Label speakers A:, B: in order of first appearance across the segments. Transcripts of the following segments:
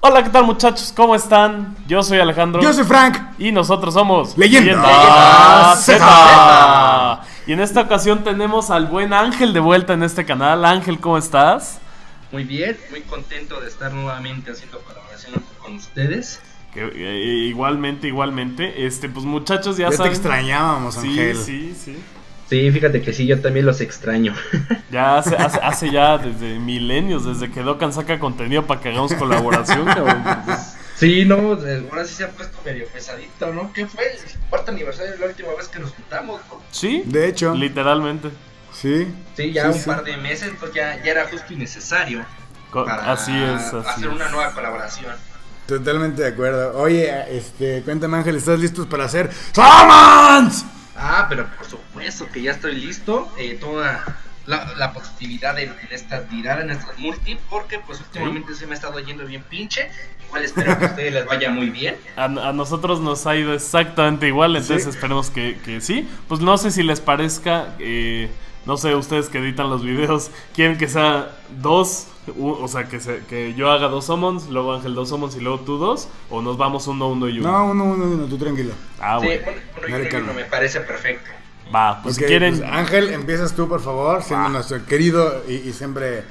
A: Hola, ¿qué tal muchachos? ¿Cómo están? Yo soy Alejandro.
B: Yo soy Frank.
A: Y nosotros somos
B: Leyenda
A: Leyenda
B: Z.
A: Z. Y en esta ocasión tenemos al buen Ángel de vuelta en este canal. Ángel, ¿cómo estás?
C: Muy bien, muy contento de estar nuevamente haciendo colaboración con ustedes.
A: Que, eh, igualmente, igualmente. Este, pues muchachos, ya,
B: Ya te
A: saben.
B: extrañábamos,
A: sí,
B: Ángel.
A: sí, sí.
C: Sí, fíjate que sí, yo también los extraño.
A: Ya hace, hace, hace ya desde milenios, desde que Dokkan saca contenido para que hagamos colaboración, cabrón.
C: Sí, no, ahora sí se ha puesto medio pesadito, ¿no? ¿Qué fue? El cuarto aniversario de la última vez que nos juntamos, ¿no?
A: Sí,
B: De hecho,
A: literalmente.
B: sí.
C: Sí, ya
B: Sí,
C: un
B: sí.
C: par de meses, pues ya, ya era justo y necesario.
A: Co-
C: Para
A: Así es, así
C: hacer
A: es.
C: una nueva colaboración.
B: Totalmente de acuerdo. Oye, este, cuéntame, Ángel, ¿estás listos para hacer ¡Summons!
C: Ah, pero por supuesto que ya estoy listo. Eh, toda la, la positividad en, en esta tirada, en estas multi, porque pues últimamente se me ha estado yendo bien pinche. Igual espero que a ustedes les vaya muy bien.
A: A, a nosotros nos ha ido exactamente igual, entonces
B: Sí.
A: esperemos que, que sí. Pues no sé si les parezca, eh, no sé, ustedes que editan los videos, quieren que sea dos, o sea, que, se- que yo haga dos summons, luego Ángel dos summons y luego tú dos, o nos vamos uno, uno y uno.
B: No, uno, uno, uno, tú tranquilo.
A: Ah,
C: sí,
A: bueno.
B: calma.
C: me parece perfecto.
A: Va, pues si quieren...
B: pues, Ángel, empiezas tú, por favor, siendo
A: Va.
B: nuestro querido y, y siempre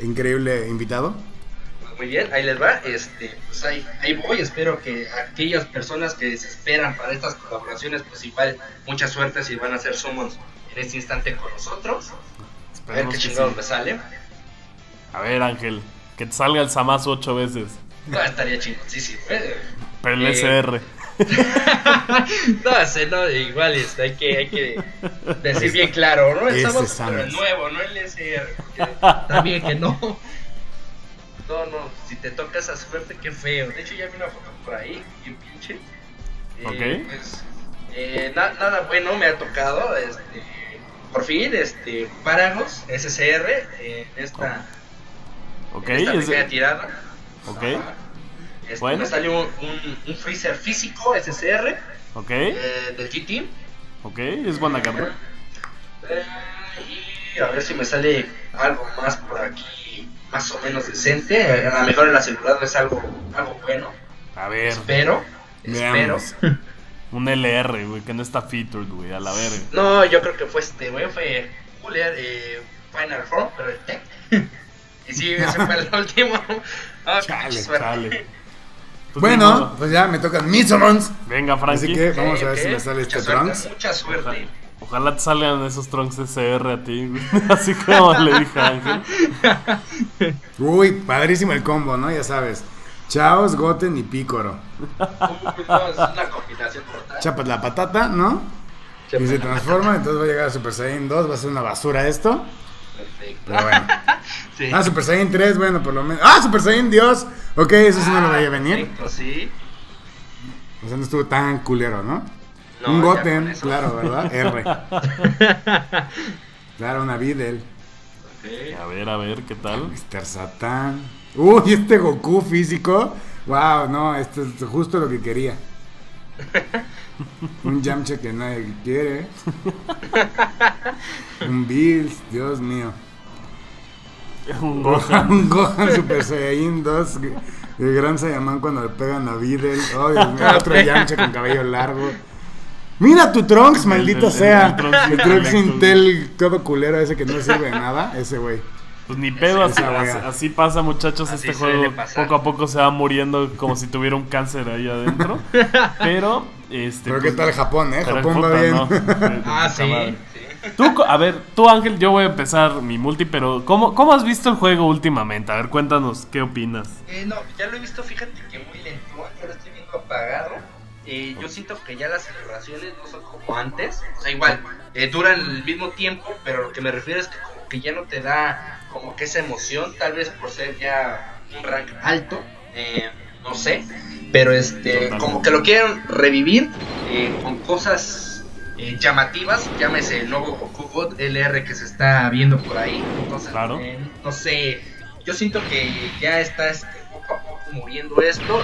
B: increíble invitado.
C: Pues muy bien, ahí les va. Este, pues ahí, ahí voy. Espero que aquellas personas que se esperan para estas colaboraciones, pues igual mucha suerte si van a hacer summons este instante con nosotros. A ver qué chingados
A: sí.
C: me sale.
A: A ver, Ángel, que te salga el Samazo ocho veces,
C: No, estaría chingoncísimo. ¿eh?
A: pero el
C: Eh,
A: SR.
C: no sé, no, igual este, hay que, hay que decir bien claro, ¿no?
B: Ese
C: Estamos
B: Samus.
C: pero el nuevo, no el SR, también que no. No, no, si te toca esa suerte, qué feo. De hecho, ya vi una foto por ahí, bien pinche. Eh,
A: Ok.
C: Pues, eh, na- nada bueno me ha tocado, este, por fin, este, Paragos, SSR, eh, en esta,
A: Ok,
C: en esta
A: es-
C: primera tirada.
A: ok.
C: Este,
A: Bueno.
C: Me salió un, un, un freezer físico, SSR,
A: ok,
C: eh, del GT.
A: ok, es buena carta.
C: Eh, y a ver si me sale algo más por aquí, más o menos decente. A lo mejor el asegurado es algo, algo bueno.
A: A ver,
C: Espero, espero.
A: Un LR, güey, que no está featured, güey, a la verga.
C: No, yo creo que fue este, güey, fue Cooler, eh, Final Form, pero el Tech. y sí, ese fue el último. Qué
B: Chale.
A: Pues
B: Bueno, pues ya me tocan mis summons.
A: venga, Frankie.
B: Así que vamos a ver
C: ok.
B: si me sale este
C: suerte,
B: Trunks.
C: Mucha suerte.
A: Ojalá te salgan esos trunks SR a ti, güey. Así como le dije a Ángel.
B: Uy, padrísimo el combo, ¿no? Ya sabes. Chaos, Goten y Pícoro.
C: Una combinación total.
B: Chapas la patata, ¿no? Y se transforma, entonces va a llegar a Super Saiyan 2, va a ser una basura esto.
C: Perfecto.
B: Pero bueno.
C: Sí.
B: Ah, Super Saiyan 3, bueno, por lo menos. ¡Ah, Super Saiyan Dios! Ok, eso sí no lo veía venir.
C: Perfecto, sí.
B: O sea, no estuvo tan culero, ¿no?
C: No,
B: Un Goten, claro, ¿verdad? R. Claro, una Videl.
C: Ok.
A: A ver, a ver, ¿qué tal?
B: Mr. Satan. Uy, este Goku físico. Wow, no, esto es justo lo que quería. Un Yamcha que nadie quiere. Un Bills, Dios mío.
A: Un
B: Gohan, un Gohan Super Saiyan 2. El gran Saiyaman cuando le pegan a Videl. Oh, Dios mío, otro Yamcha con cabello largo. Mira tu Trunks, maldito
A: el- el-
B: sea.
A: el Trunks
B: El Trunks
A: Intel.
B: Intel todo culero ese que no sirve de nada. Ese güey.
A: Pues ni pedo, así, pasa, muchachos.
C: Así
A: este juego poco a poco se va muriendo como si tuviera un cáncer ahí adentro. Pero, este.
B: Pero qué
A: pues,
B: tal Japón, eh? Japón va bien.
A: no.
C: Ah, sí.
A: Tú, a ver, tú Ángel, yo voy a empezar mi multi, pero ¿cómo, ¿cómo has visto el juego últimamente? A ver, cuéntanos, ¿qué opinas?
C: Eh, no, ya lo he visto, fíjate que muy lento, ya lo estoy viendo apagado. Eh, yo siento que ya las celebraciones no son como antes. O sea, igual, eh, duran el mismo tiempo, pero lo que me refiero es que como que ya no te da como que esa emoción, tal vez por ser ya un rank alto, eh, no sé. Pero este,
A: Totalmente.
C: como que lo quieren revivir eh, con cosas eh, llamativas, llámese el nuevo Goku God LR que se está viendo por ahí. Entonces,
A: Claro.
C: eh, no sé, yo siento que ya está este, poco a poco muriendo esto.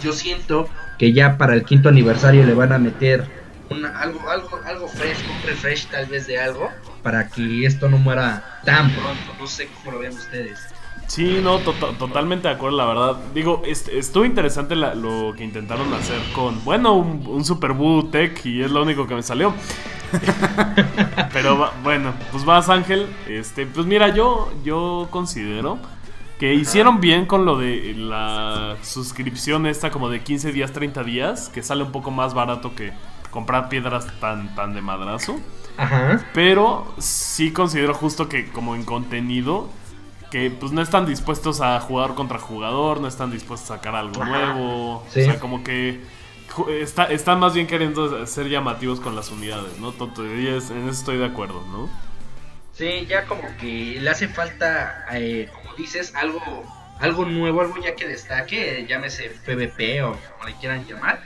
C: Yo siento que ya para el quinto aniversario le van a meter una, algo, algo, algo fresh, un refresh tal vez de algo, para que esto no muera tan pronto. No sé cómo lo ven ustedes.
A: Sí, no, to totalmente de acuerdo, la verdad. Digo, est estuvo interesante la, lo que intentaron hacer con, bueno, un, un Super Tech y es lo único que me salió. Pero va, bueno, pues vas Ángel. Este, pues mira, yo, yo considero que hicieron bien con lo de la suscripción esta como de 15 días, 30 días, que sale un poco más barato que comprar piedras tan, tan de madrazo.
C: Ajá.
A: Pero sí considero justo que como en contenido que pues no están dispuestos a jugar contra jugador, no están dispuestos a sacar algo
C: Ajá.
A: nuevo.
C: Sí.
A: O sea, como que está, están más bien queriendo ser llamativos con las unidades, ¿no? Tonto, y es- en eso estoy de acuerdo, ¿no?
C: Sí, ya como que le hace falta, eh, como dices, algo algo nuevo, algo ya que destaque, llámese PvP o como le quieran llamar,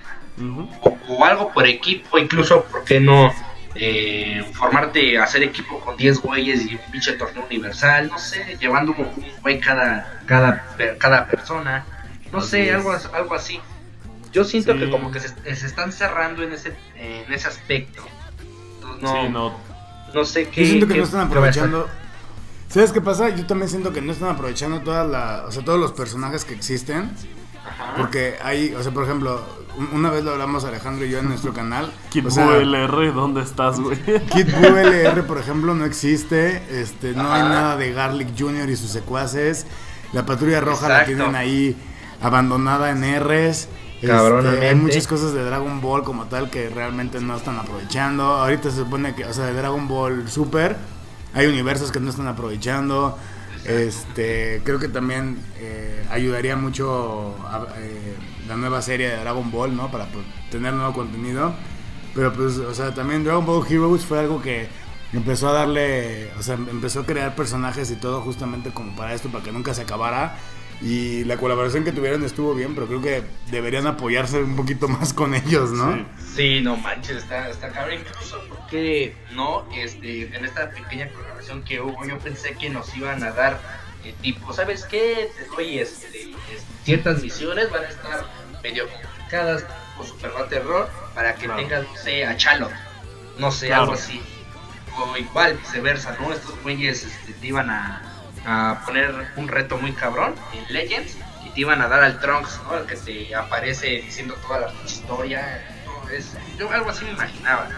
C: o, o algo por equipo, incluso, ¿por qué no? Eh, formarte, hacer equipo con 10 güeyes y un pinche torneo universal, no sé, llevando un un güey cada, cada, per- cada persona, no sé, algo, algo así. Yo siento
A: Sí.
C: que como que se, se están cerrando en ese, en ese aspecto. Entonces, no,
A: Sí, no.
C: no sé qué.
B: Yo siento que
C: qué-
B: no están aprovechando. ¿Sabes qué pasa? Yo también siento que no están aprovechando todas la, o sea, todos los personajes que existen.
C: Ajá.
B: Porque hay, o sea, por ejemplo, un- una vez lo hablamos Alejandro y yo en nuestro canal.
A: Kid
B: o sea,
A: ¿dónde estás, güey?
B: Kid Buu LR, por ejemplo, no existe. Este, no hay nada de Garlic Jr. y sus secuaces. La patrulla roja la tienen ahí abandonada en Rs. Este, hay muchas cosas de Dragon Ball como tal que realmente no están aprovechando. Ahorita se supone que, o sea, de Dragon Ball Super hay universos que no están aprovechando. Este, creo que también eh, ayudaría mucho a- eh, la nueva serie de Dragon Ball, ¿no? Para pues, tener nuevo contenido. Pero pues, o sea, también Dragon Ball Heroes fue algo que empezó a darle, o sea, empezó a crear personajes y todo justamente como para esto, para que nunca se acabara. Y la colaboración que tuvieron estuvo bien, pero creo que deberían apoyarse un poquito más con ellos, ¿no?
A: Sí.
C: Sí, no manches, está, está cabrón. Incluso porque no, este, en esta pequeña que hubo, yo pensé que nos iban a dar eh, tipo, ¿sabes qué? Te doy este, es- ciertas misiones, van a estar medio complicadas o super va terror para que
A: Claro.
C: tengas, no sé, a Chalo, no sé,
A: Claro.
C: algo así. O igual, viceversa, ¿no? Estos güeyes este, te iban a, a poner un reto muy cabrón en Legends y te iban a dar al Trunks, ¿no? El que te aparece diciendo toda la historia. todo eso. Yo algo así me imaginaba.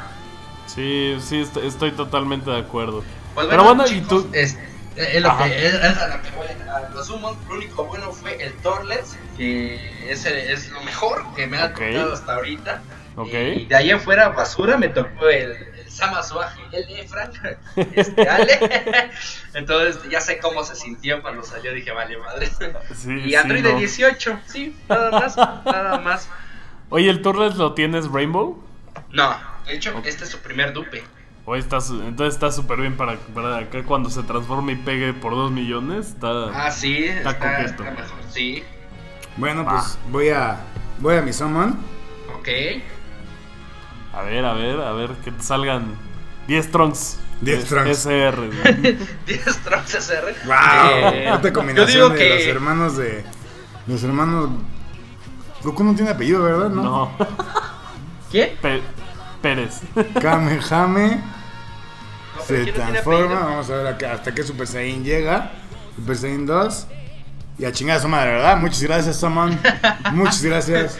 A: Sí, sí, est- estoy totalmente de acuerdo.
C: Pues
A: Pero bueno, y tú.
C: Es, es lo
A: Ajá.
C: que, es, es a lo que voy. A lo sumo, lo único bueno fue el Torles, que es, es lo mejor que me ha
A: Ok.
C: tocado hasta ahorita.
A: Ok.
C: Y de ahí afuera, basura, me tocó el, el Sama Suaje, el Efran, este Ale. Entonces ya sé cómo se sintió cuando salió, dije, vale, madre.
A: Sí,
C: Y
A: sí,
C: Android de
A: no.
C: 18, sí, nada más, nada más.
A: Oye, ¿el Torres lo tienes Rainbow?
C: No, de hecho, este es su primer dupe.
A: O entonces está súper bien para, para que cuando se transforme y pegue por 2 millones. Está...
C: Ah, sí,
A: Está
C: está,
A: coqueto.
C: está mejor, sí.
B: Bueno, pues voy a, voy a mi summon.
C: Ok.
A: A ver, a ver, a ver, que te salgan 10 trunks.
B: 10
A: Es-
B: trunks.
A: SR. güey.
C: 10 Trunks SR.
B: ¡Wow!
C: Eh,
B: Esta
C: yo
B: combinación
C: digo
B: de
C: que.
B: los hermanos de. Los hermanos. Goku no tiene apellido, ¿verdad? No.
A: No,
C: ¿Quién?
A: Pe- Pérez.
B: Kamehame se
C: ¿quién no tiene
B: transforma. Vamos a ver acá, hasta que Super Saiyan llega. Super Saiyan 2. Y a chingar a su madre, ¿verdad? Muchas gracias, Saman. Muchas gracias.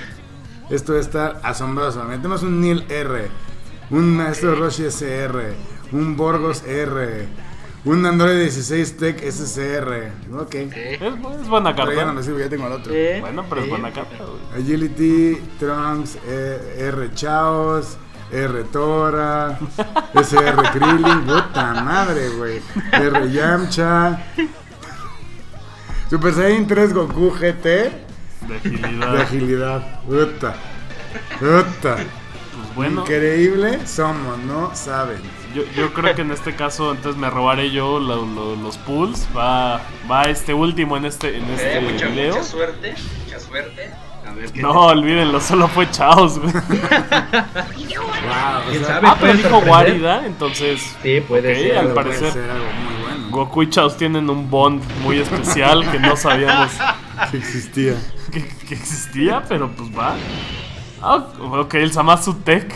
B: Esto va a estar asombroso. Tenemos un Neil R. Un Maestro Roshi SR. Un Borgos R. Un Android 16 Tech SSR. Ok.
A: Es, es buena
B: Pero ya no
A: carta.
B: me sirve, ya tengo el otro.
C: eh,
A: Bueno, pero es buena carta, güey.
B: Agility, Trunks, eh, R Chaos, R Tora, SR Krillin, puta madre, güey. R Yamcha. Super Saiyan 3 Goku GT
A: De agilidad.
B: de agilidad. Puta. Puta.
A: Pues bueno,
B: Increíble somos, ¿no? Saben.
A: yo, yo creo que en este caso entonces me robaré yo lo- lo- los pools. Va, va este último en este, en este
C: Eh, mucha,
A: video.
C: mucha suerte, mucha suerte. A ver qué
A: No, olvídenlo, solo fue Chaos, güey.
B: Wow, o
C: ¿Quién
B: sea,
C: sabe?
A: Ah, pero dijo. Warida, entonces
C: Sí, puede ser.
A: al
B: puede
A: parecer-
B: ser algo muy bueno.
A: Goku y Chaos tienen un bond muy especial que no sabíamos
B: Que existía.
A: que, que existía, pero pues va. Ah, ok, el Samasu Tech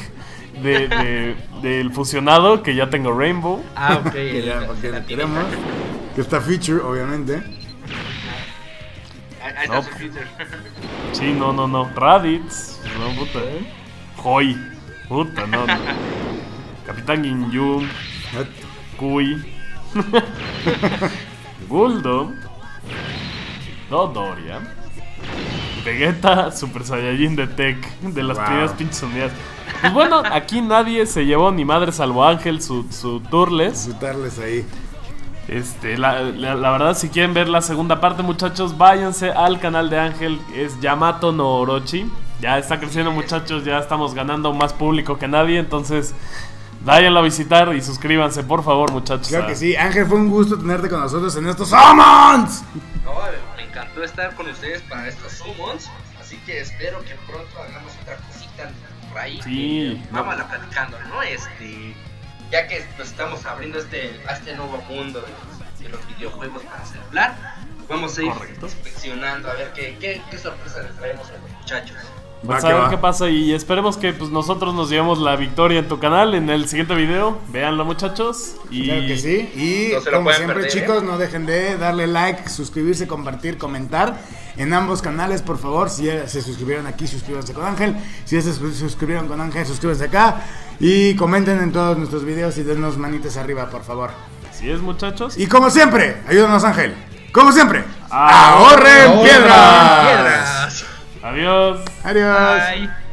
A: de, de- del fusionado, que ya tengo Rainbow.
C: Ah, ok.
B: Que ya,
C: el- la
B: queremos. Que está feature, obviamente.
C: Ahí está
A: No.
C: su Twitter.
A: Sí, no, no, no. Raditz. No, puta. Joy. Puta, no, no. Capitán Ginyu. Kui. Guldo. Dodoria. Vegeta Super Saiyajin de Tech. De las
B: Wow.
A: primeras pinches unidades. Pues bueno, aquí nadie se llevó ni madre salvo Ángel, su, su Turles.
B: Disfrutarles ahí.
A: Este, la, la- la verdad, si quieren ver la segunda parte, muchachos, váyanse al canal de Ángel, es Yamato no Orochi. Ya está creciendo, muchachos, ya estamos ganando más público que nadie, entonces váyanlo a visitar y suscríbanse, por favor, muchachos.
B: Claro
A: a-
B: que sí. Ángel, fue un gusto tenerte con nosotros en estos Summons.
C: No, me encantó estar con ustedes para estos summons. Así que espero que pronto hagamos otra cosita por ahí.
A: Sí,
C: Eh,
A: no.
C: Vamos a platicando, ¿no? Este. Ya que nos estamos abriendo este, a este nuevo mundo de los, de los videojuegos para celular, vamos a ir
A: Correcto.
C: inspeccionando a ver qué, qué, qué sorpresa les traemos a los muchachos.
A: Pues a ver
B: va.
A: qué pasa y esperemos que pues, nosotros nos llevemos la victoria en tu canal en el siguiente video. Véanlo, muchachos. Y
B: Claro que sí. Y
C: No
B: como siempre,
C: perder, ¿eh?
B: chicos, no dejen de darle like, suscribirse, compartir, comentar en ambos canales, por favor. Si ya se suscribieron aquí, suscríbanse con Ángel. Si ya se sus- suscribieron con Ángel, suscríbanse acá. Y comenten en todos nuestros videos y denos manitas arriba, por favor.
A: Así es, muchachos.
B: Y como siempre, ayúdanos, Ángel. Como siempre,
A: Ah,
B: ahorren
C: ¡Ahorren
B: piedras.
C: piedras!
A: Adiós.
B: Adiós.
C: Bye.